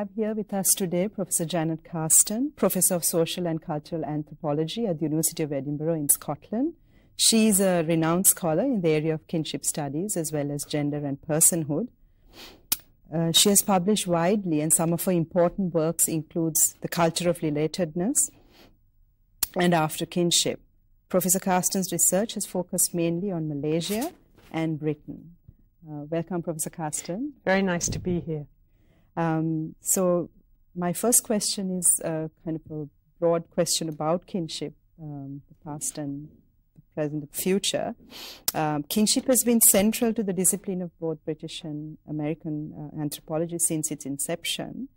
have here with us today Professor Janet Carsten, Professor of Social and Cultural Anthropology at the University of Edinburgh in Scotland. She is a renowned scholar in the area of kinship studies as well as gender and personhood. Uh, she has published widely and some of her important works includes The Culture of Relatedness and After Kinship. Professor Carsten's research has focused mainly on Malaysia and Britain. Uh, welcome, Professor Carsten. Very nice to be here. Um, so, my first question is uh, kind of a broad question about kinship, um, the past and the present, the future. Um, kinship has been central to the discipline of both British and American uh, anthropology since its inception.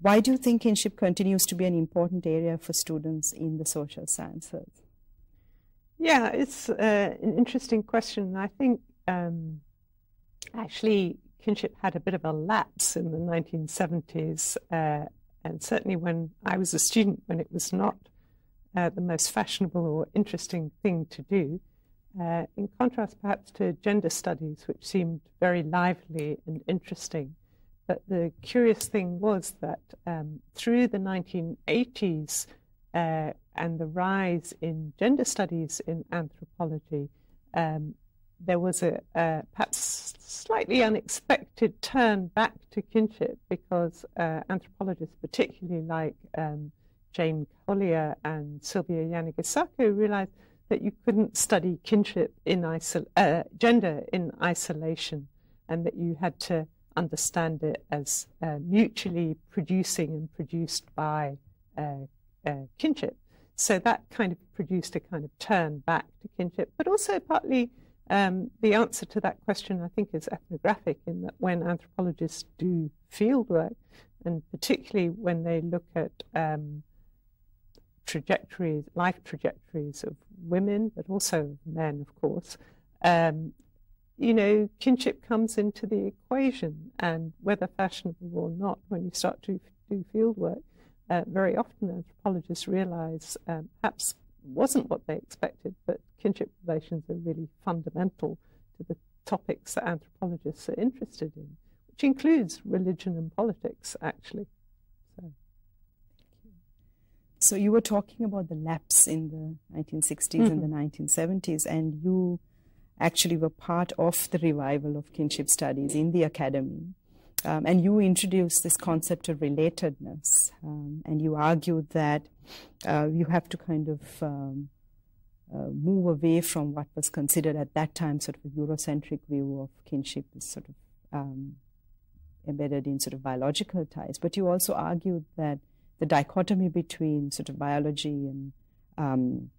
Why do you think kinship continues to be an important area for students in the social sciences? Yeah, it's uh, an interesting question. I think um, actually kinship had a bit of a lapse in the 1970s, uh, and certainly when I was a student, when it was not uh, the most fashionable or interesting thing to do. Uh, in contrast, perhaps, to gender studies, which seemed very lively and interesting. But the curious thing was that um, through the 1980s, uh, and the rise in gender studies in anthropology, um, there was a, perhaps slightly unexpected turn back to kinship because uh, anthropologists, particularly like um, Jane Collier and Sylvia Yanagisako, realized that you couldn't study kinship in isol- uh, gender in isolation, and that you had to understand it as uh, mutually producing and produced by uh, uh, kinship. So that kind of produced a kind of turn back to kinship, but also partly um, the answer to that question, I think, is ethnographic in that when anthropologists do field work, and particularly when they look at um, trajectories, life trajectories of women, but also men, of course, um, you know, kinship comes into the equation, and whether fashionable or not, when you start to do field work, uh, very often anthropologists realize um, perhaps wasn't what they expected, but kinship relations are really fundamental to the topics that anthropologists are interested in, which includes religion and politics, actually. So, so you were talking about the lapse in the 1960s mm-hmm. and the 1970s, and you actually were part of the revival of kinship studies in the academy. Um, and you introduce this concept of relatedness, um, and you argue that uh, you have to kind of um, uh, move away from what was considered at that time sort of a Eurocentric view of kinship, sort of um, embedded in sort of biological ties. But you also argued that the dichotomy between sort of biology and um,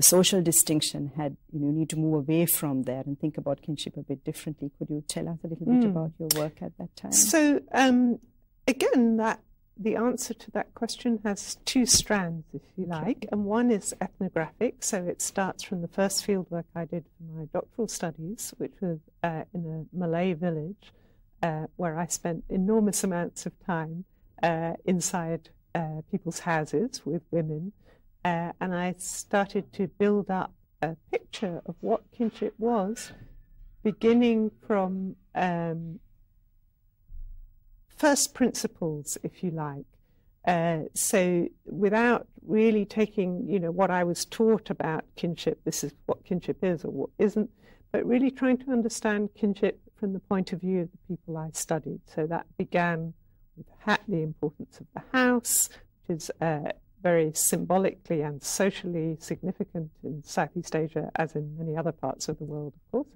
the social distinction had you know you need to move away from there and think about kinship a bit differently. Could you tell us a little mm. bit about your work at that time? So um, again, that the answer to that question has two strands, if you like, and one is ethnographic. So it starts from the first field work I did for my doctoral studies, which was uh, in a Malay village, uh, where I spent enormous amounts of time uh, inside uh, people's houses with women uh, and I started to build up a picture of what kinship was, beginning from um, first principles, if you like. Uh, so without really taking, you know, what I was taught about kinship, this is what kinship is or what isn't, but really trying to understand kinship from the point of view of the people I studied. So that began with the importance of the house, which is uh, very symbolically and socially significant in Southeast Asia, as in many other parts of the world, of course,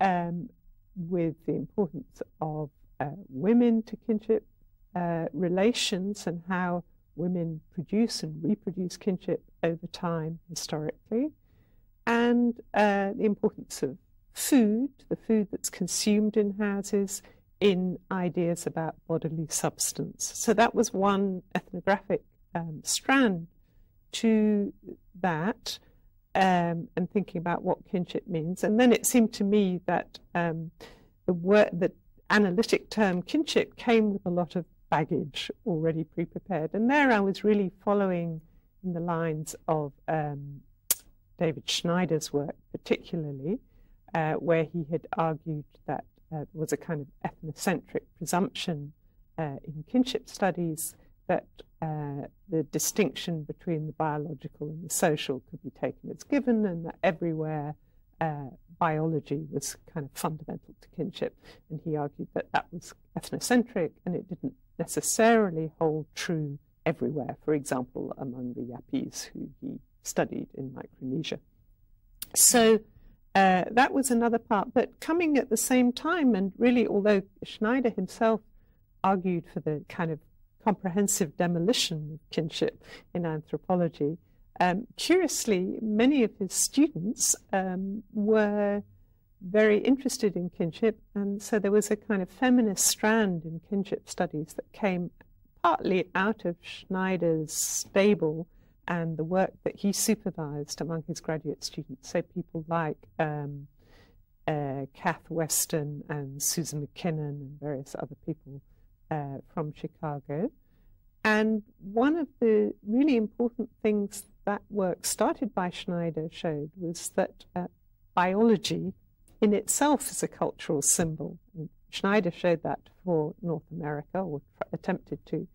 um, with the importance of uh, women to kinship uh, relations and how women produce and reproduce kinship over time historically, and uh, the importance of food, the food that's consumed in houses, in ideas about bodily substance. So that was one ethnographic um, strand to that um, and thinking about what kinship means. And then it seemed to me that um, the word, the analytic term kinship came with a lot of baggage already pre-prepared. And there I was really following in the lines of um, David Schneider's work, particularly, uh, where he had argued that uh, there was a kind of ethnocentric presumption uh, in kinship studies that uh, the distinction between the biological and the social could be taken as given, and that everywhere uh, biology was kind of fundamental to kinship. And he argued that that was ethnocentric and it didn't necessarily hold true everywhere, for example, among the Yapese who he studied in Micronesia. So uh, that was another part. But coming at the same time, and really, although Schneider himself argued for the kind of comprehensive demolition of kinship in anthropology, um, curiously, many of his students um, were very interested in kinship, and so there was a kind of feminist strand in kinship studies that came partly out of Schneider's stable and the work that he supervised among his graduate students. So people like um, uh, Kath Weston and Susan McKinnon and various other people uh, from Chicago. And one of the really important things that work started by Schneider showed was that uh, biology in itself is a cultural symbol. And Schneider showed that for North America, or attempted to.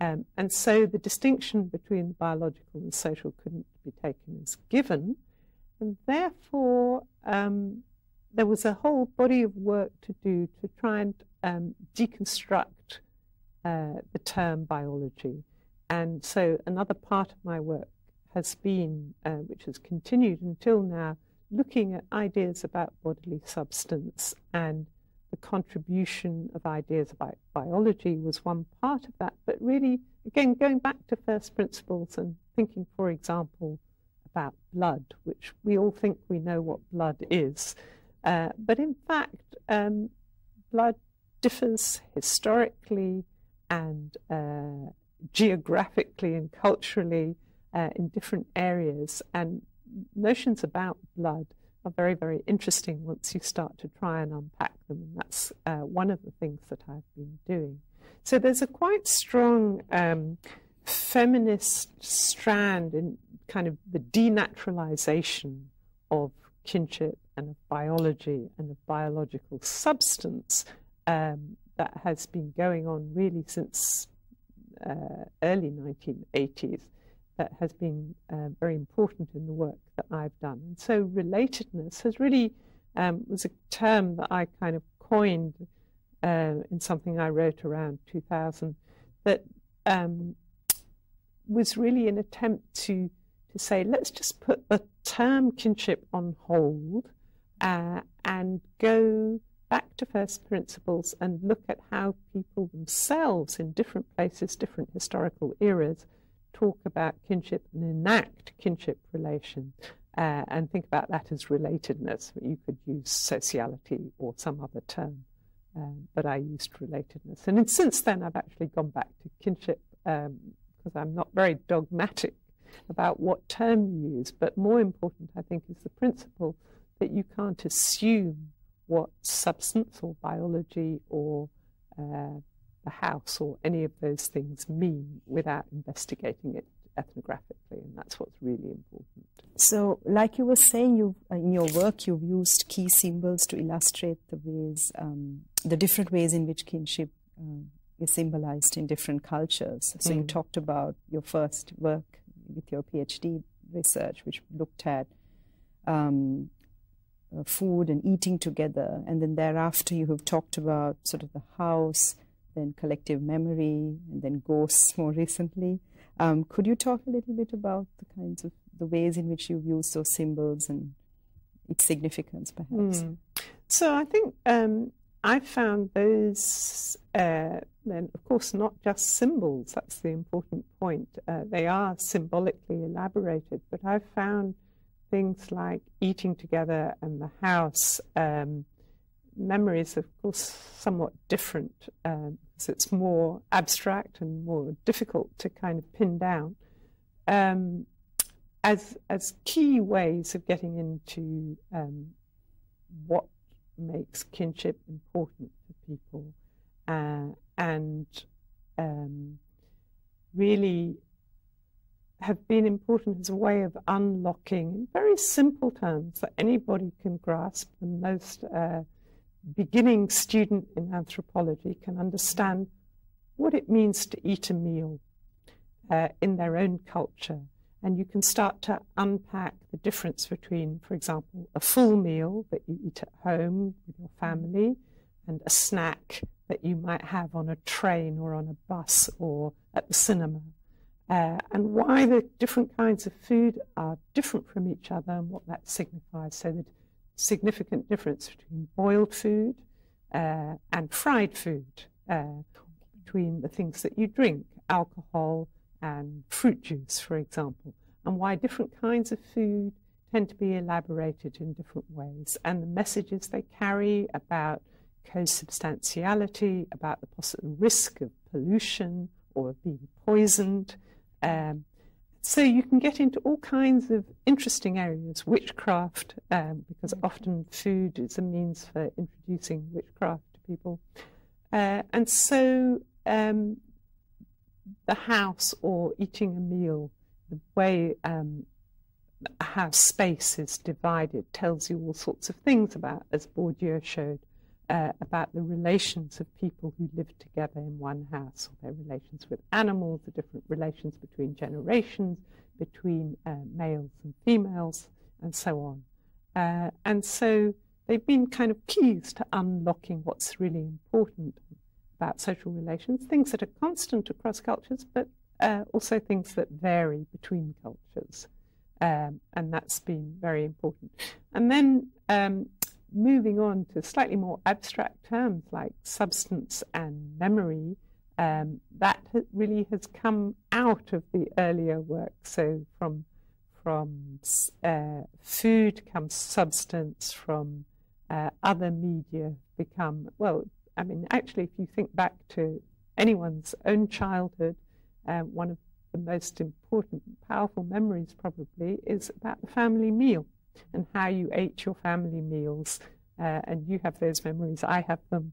Um, and so the distinction between the biological and social couldn't be taken as given. And therefore, um, there was a whole body of work to do to try and um, deconstruct uh, the term biology. And so another part of my work has been, uh, which has continued until now, looking at ideas about bodily substance and the contribution of ideas about biology was one part of that. But really, again, going back to first principles and thinking, for example, about blood, which we all think we know what blood is. Uh, but in fact, um, blood differs historically and uh, geographically and culturally uh, in different areas. And notions about blood are very, very interesting once you start to try and unpack them. And that's uh, one of the things that I've been doing. So there's a quite strong um, feminist strand in kind of the denaturalization of kinship and of biology and of biological substance um, that has been going on really since uh, early 1980s that has been uh, very important in the work that I've done. And so relatedness has really um, was a term that I kind of coined uh, in something I wrote around 2000 that um, was really an attempt to to say let's just put the term kinship on hold uh, and go back to first principles and look at how people themselves in different places, different historical eras, talk about kinship and enact kinship relations uh, and think about that as relatedness. You could use sociality or some other term, um, but I used relatedness. And since then, I've actually gone back to kinship because um, I'm not very dogmatic about what term you use. But more important, I think, is the principle that you can't assume what substance or biology or uh, the house or any of those things mean without investigating it ethnographically, and that's what's really important. So, like you were saying, you uh, in your work you've used key symbols to illustrate the ways, um, the different ways in which kinship uh, is symbolized in different cultures. So, mm. you talked about your first work with your PhD research, which looked at um, uh, food and eating together, and then thereafter you have talked about sort of the house then collective memory, and then ghosts more recently. Um, could you talk a little bit about the kinds of the ways in which you've used those symbols and its significance, perhaps? Mm. So I think um, I found those, uh, then of course, not just symbols. That's the important point. Uh, they are symbolically elaborated, but I've found things like eating together and the house. Um, memories, of course, somewhat different um, because it's more abstract and more difficult to kind of pin down. Um, as as key ways of getting into um, what makes kinship important for people, uh, and um, really have been important as a way of unlocking, in very simple terms that anybody can grasp, the most uh, beginning student in anthropology can understand what it means to eat a meal uh, in their own culture. And you can start to unpack the difference between, for example, a full meal that you eat at home with your family and a snack that you might have on a train or on a bus or at the cinema. Uh, and why the different kinds of food are different from each other and what that signifies. So, the significant difference between boiled food uh, and fried food, uh, between the things that you drink, alcohol and fruit juice, for example, and why different kinds of food tend to be elaborated in different ways, and the messages they carry about co-substantiality, about the possible risk of pollution or of being poisoned. Um, so you can get into all kinds of interesting areas, witchcraft, um, because mm. often food is a means for introducing witchcraft to people. Uh, and so um, the house or eating a meal, the way um, a house space is divided tells you all sorts of things about, as Bourdieu showed, uh, about the relations of people who live together in one house, or their relations with animals, the different relations between generations, between uh, males and females, and so on. Uh, and so they've been kind of keys to unlocking what's really important about social relations, things that are constant across cultures, but uh, also things that vary between cultures. Um, and that's been very important. And then um, moving on to slightly more abstract terms like substance and memory, um, that really has come out of the earlier work. So from from uh, food comes substance, from uh, other media become well. I mean, actually, if you think back to anyone's own childhood, uh, one of the most important, powerful memories probably is about the family meal and how you ate your family meals. Uh, and you have those memories, I have them.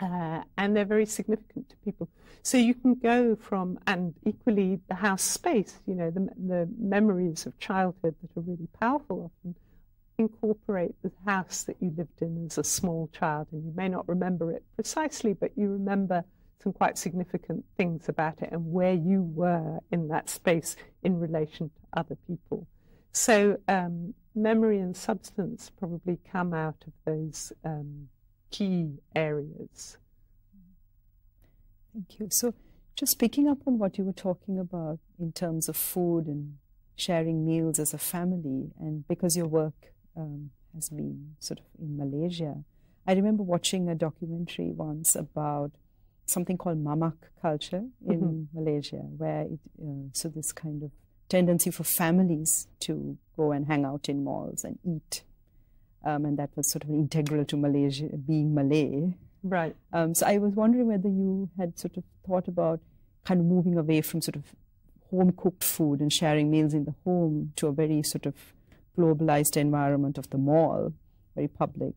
Uh, and they're very significant to people. So you can go from, and equally the house space, you know, the, the memories of childhood that are really powerful often incorporate the house that you lived in as a small child. And you may not remember it precisely, but you remember some quite significant things about it and where you were in that space in relation to other people. So um, memory and substance probably come out of those um, key areas. Thank you. So, just picking up on what you were talking about in terms of food and sharing meals as a family, and because your work um, has been sort of in Malaysia, I remember watching a documentary once about something called mamak culture in mm-hmm. Malaysia, where it, uh, so this kind of tendency for families to go and hang out in malls and eat. Um, and that was sort of integral to Malaysia, being Malay. Right. Um, so I was wondering whether you had sort of thought about kind of moving away from sort of home cooked food and sharing meals in the home to a very sort of globalized environment of the mall, very public.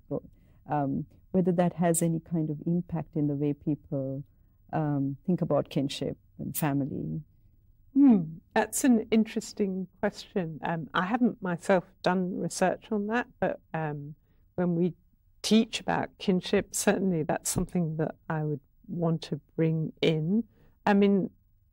Um, whether that has any kind of impact in the way people um, think about kinship and family. Hmm, that's an interesting question. Um, I haven't myself done research on that, but um, when we teach about kinship, certainly that's something that I would want to bring in. I mean,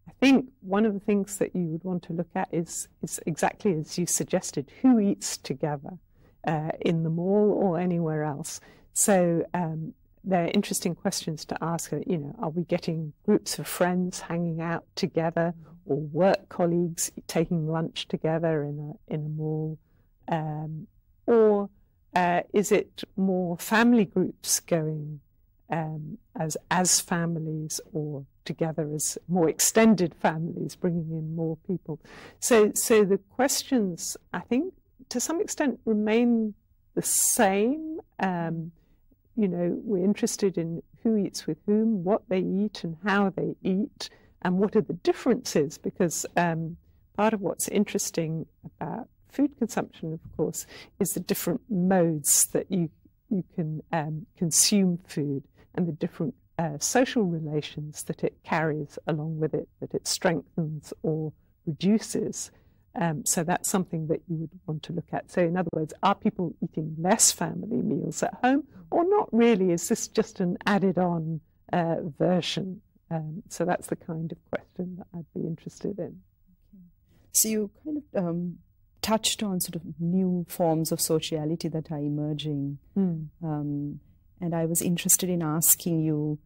I think one of the things that you would want to look at is, is exactly as you suggested who eats together uh, in the mall or anywhere else. So um, they're interesting questions to ask. You know, are we getting groups of friends hanging out together? Or work colleagues taking lunch together in a in a mall, um, or uh, is it more family groups going um, as as families or together as more extended families, bringing in more people? So so the questions I think to some extent remain the same. Um, you know, we're interested in who eats with whom, what they eat, and how they eat and what are the differences? Because um, part of what's interesting about food consumption, of course, is the different modes that you you can um, consume food and the different uh, social relations that it carries along with it, that it strengthens or reduces. Um, so that's something that you would want to look at. So, in other words, are people eating less family meals at home or not really? Is this just an added on uh, version Um, so that's the kind of question that I'd be interested in. So you kind of um, touched on sort of new forms of sociality that are emerging. Mm. Um, and I was interested in asking you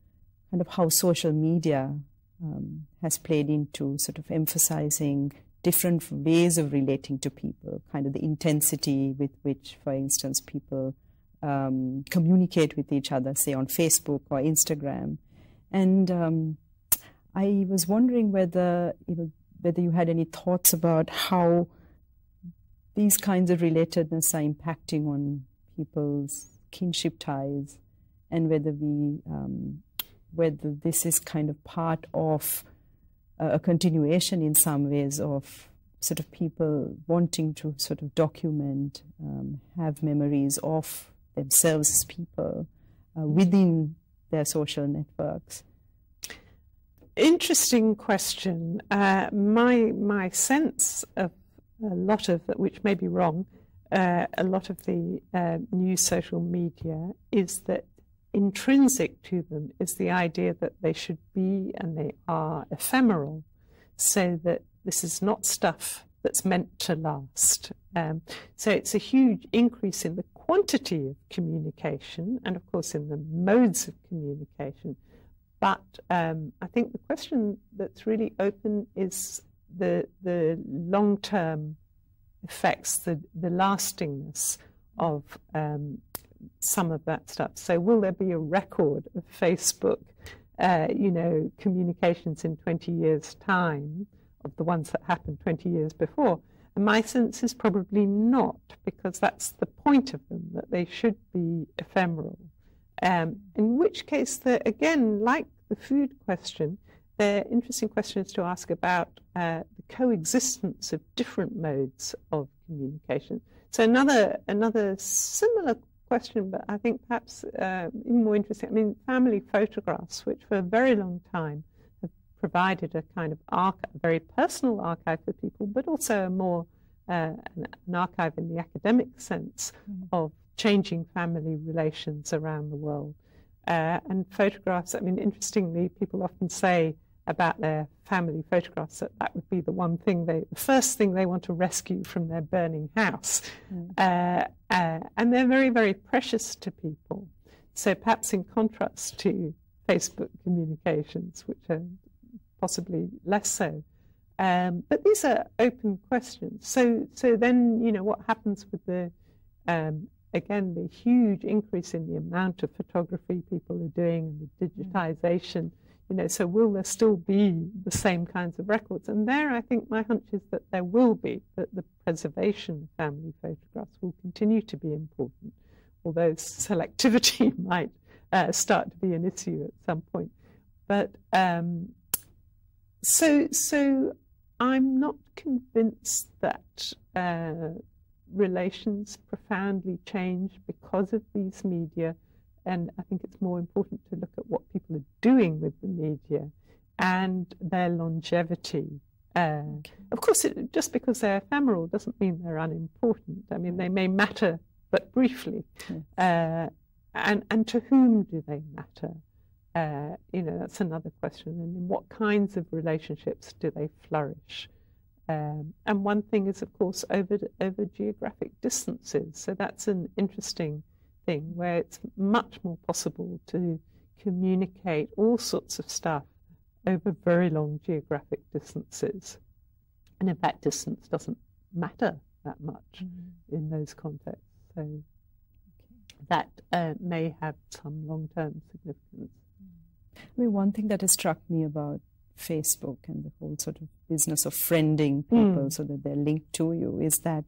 kind of how social media um, has played into sort of emphasizing different ways of relating to people, kind of the intensity with which, for instance, people um, communicate with each other, say on Facebook or Instagram. And um, I was wondering whether you know whether you had any thoughts about how these kinds of relatedness are impacting on people's kinship ties, and whether we um, whether this is kind of part of a continuation in some ways of sort of people wanting to sort of document, um, have memories of themselves as people uh, within their social networks. Interesting question. Uh, my my sense of a lot of which may be wrong, uh, a lot of the uh, new social media is that intrinsic to them is the idea that they should be and they are ephemeral, so that this is not stuff that's meant to last. Um, so it's a huge increase in the quantity of communication and, of course, in the modes of communication. But um, I think the question that's really open is the the long term effects, the the lastingness of um, some of that stuff. So, will there be a record of Facebook, uh, you know, communications in 20 years' time of the ones that happened 20 years before? And my sense is probably not, because that's the point of them, that they should be ephemeral. Um, in which case, again, like the food question, they're interesting questions to ask about uh, the coexistence of different modes of communication. So another another similar question, but I think perhaps uh, even more interesting. I mean, family photographs, which for a very long time have provided a kind of archive, a very personal archive for people, but also a more uh, an, archive in the academic sense mm. of changing family relations around the world. Uh, and photographs, I mean, interestingly, people often say about their family photographs that that would be the one thing they, the first thing they want to rescue from their burning house. Mm. Uh, uh, and they're very, very precious to people. So perhaps in contrast to Facebook communications, which are possibly less so. Um, but these are open questions. So, so then, you know, what happens with the um, again, the huge increase in the amount of photography people are doing and the mm. digitization, you know, so will there still be the same kinds of records? And there, I think my hunch is that there will be, that the preservation of family photographs will continue to be important, although selectivity might uh, start to be an issue at some point. But um, so, so I'm not convinced that uh, relations profoundly change because of these media. And I think it's more important to look at what people are doing with the media and their longevity. Uh, of course, it, just because they're ephemeral doesn't mean they're unimportant. I mean, they may matter, but briefly. Yes. Uh, and, and to whom do they matter? Uh, you know, that's another question. And in what kinds of relationships do they flourish? Um, and one thing is, of course, over, over geographic distances. So that's an interesting thing where it's much more possible to communicate all sorts of stuff over very long geographic distances. And in fact, distance doesn't matter that much mm in those contexts. So okay. that uh, may have some long term significance. I mean, one thing that has struck me about Facebook and the whole sort of business of friending people mm. so that they're linked to you is that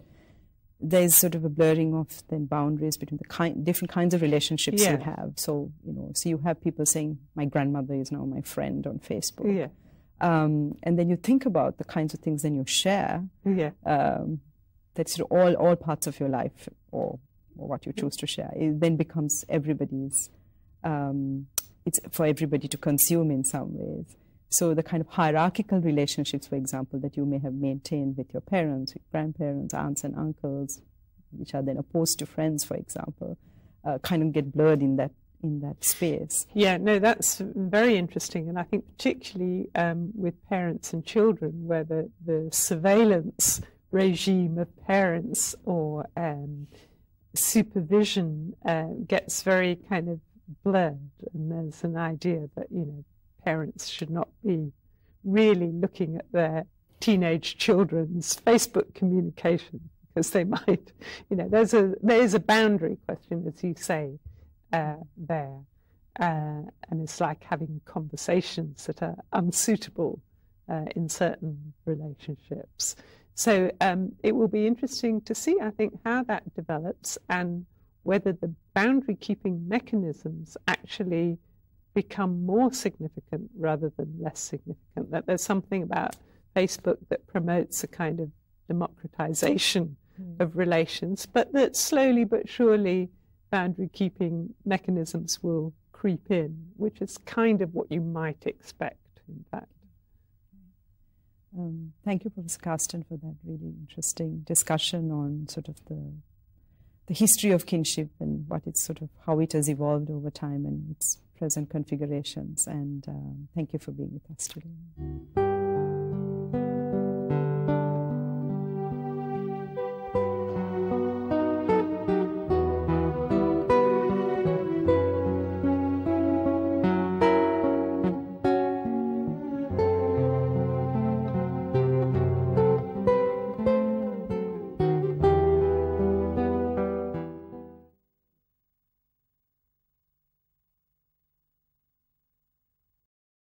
there's sort of a blurring of the boundaries between the kind, different kinds of relationships yeah. you have. So, you know, so you have people saying, my grandmother is now my friend on Facebook. Yeah. Um, and then you think about the kinds of things then you share. Yeah. Um, that's sort of all, all parts of your life or, or what you choose to share. It then becomes everybody's, um, it's for everybody to consume in some ways. So the kind of hierarchical relationships, for example, that you may have maintained with your parents, with grandparents, aunts and uncles, which are then opposed to friends, for example, uh, kind of get blurred in that in that space. Yeah, no, that's very interesting. And I think particularly um, with parents and children, where the, the surveillance regime of parents or um, supervision uh, gets very kind of blurred. And there's an idea that, you know, parents should not be really looking at their teenage children's Facebook communication because they might, you know, there's a there is a boundary question, as you say, uh, there, uh, and it's like having conversations that are unsuitable uh, in certain relationships. So um, it will be interesting to see, I think, how that develops and whether the boundary keeping mechanisms actually become more significant rather than less significant. That there's something about Facebook that promotes a kind of democratization mm. of relations, but that slowly but surely boundary keeping mechanisms will creep in, which is kind of what you might expect, in fact. Um, thank you, Professor Carsten, for that really interesting discussion on sort of the the history of kinship and what it's sort of how it has evolved over time and its present configurations. And um, thank you for being with us today.